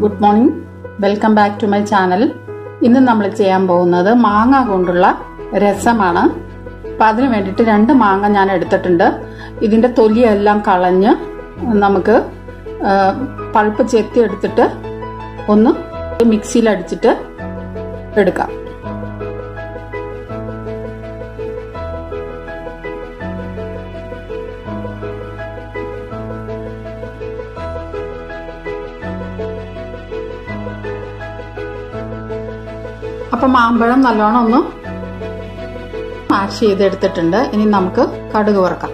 Good morning welcome back to my channel ഇന്ന് നമ്മൾ ചെയ്യാൻ പോകുന്നത് മാങ്ങ കൊണ്ടുള്ള രസമാണ്. അപ്പം അതിന് വേണ്ടിയിട്ട് രണ്ട് മാങ്ങ ഞാൻ എടുത്തിട്ടുണ്ട്. ഇതിന്റെ തൊലിയെല്ലാം കളഞ്ഞ് നമുക്ക് പഴുപ്പ് ചെത്തി എടുത്തിട്ട് ഒന്ന് മിക്സിയിൽ അടിച്ചിട്ട് എടുക്കാം. അപ്പം മാമ്പഴം നല്ലോണം ഒന്ന് മാഷ് ചെയ്തെടുത്തിട്ടുണ്ട്. ഇനി നമുക്ക് കടുക് വറക്കാം.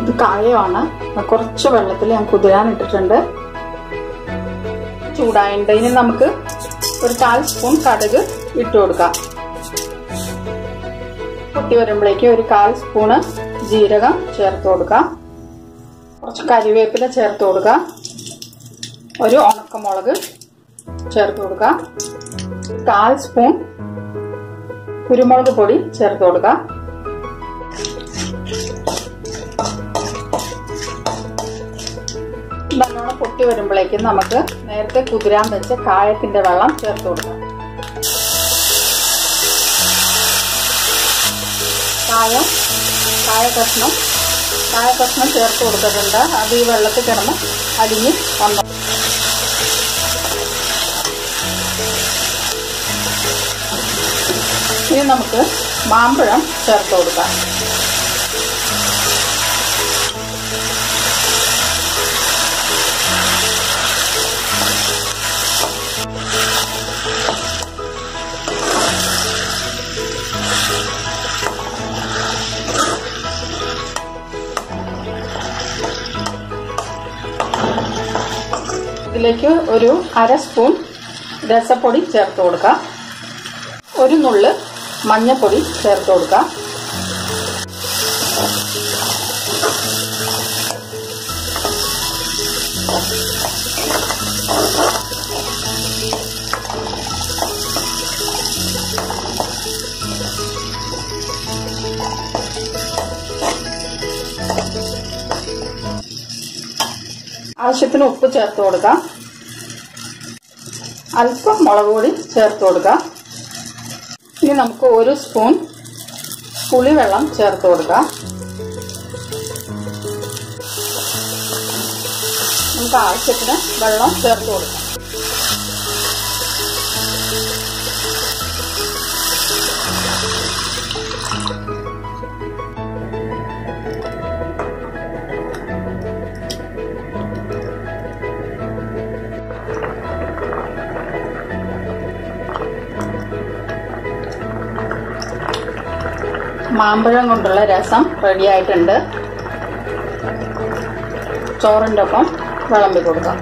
ഇത് കായമാണ് കുറച്ച് വെള്ളത്തിൽ ഞാൻ കുതിരാൻ ഇട്ടിട്ടുണ്ട്. ചൂടായിട്ടുണ്ട് ഇനി നമുക്ക് ഒരു കാൽ സ്പൂൺ കടുക് ഇട്ട് കൊടുക്കാം. പൊട്ടി വരുമ്പോഴേക്ക് ഒരു കാൽ സ്പൂണ് ജീരകം ചേർത്ത് കൊടുക്കാം. കുറച്ച് കരിവേപ്പില ചേർത്ത് കൊടുക്കാം. ഒരു ഉണക്കമുളക് ചേർത്ത് കൊടുക്കുക കാൽ സ്പൂൺ കുരുമുളക് പൊടി ചേർത്ത് കൊടുക്കുക നല്ലോണം പൊട്ടി വരുമ്പോഴേക്കും നമുക്ക് നേരത്തെ കുതിരാൻ വെച്ച കായത്തിന്റെ വെള്ളം ചേർത്ത് കൊടുക്കാം. കായം കായ കഷ്ണം കായ കഷ്ണം ചേർത്ത് കൊടുത്തിട്ടുണ്ട്. അത് ഈ വെള്ളത്തിൽ കിടന്ന് അലിഞ്ഞ് വന്നു. ഇനി നമുക്ക് മാമ്പഴം ചേർത്ത് കൊടുക്കാം. ഇതിലേക്ക് ഒരു അര സ്പൂൺ രസപ്പൊടി ചേർത്ത് കൊടുക്കാം. ഒരു നുള്ള് മഞ്ഞപ്പൊടി ചേർത്ത് കൊടുക്കാം. ആവശ്യത്തിന് ഉപ്പ് ചേർത്ത് കൊടുക്കാം. അല്പം മുളക് പൊടി ചേർത്ത് കൊടുക്കാം. ഇനി നമുക്ക് ഒരു സ്പൂൺ പുളിവെള്ളം ചേർത്ത് കൊടുക്കാം. നമുക്ക് ആവശ്യത്തിന് വെള്ളം ചേർത്ത് കൊടുക്കാം. മാമ്പഴം കൊണ്ടുള്ള രസം റെഡി ആയിട്ടുണ്ട് ചോറിന്റെ ഒപ്പം വിളമ്പി കൊടുക്കാം.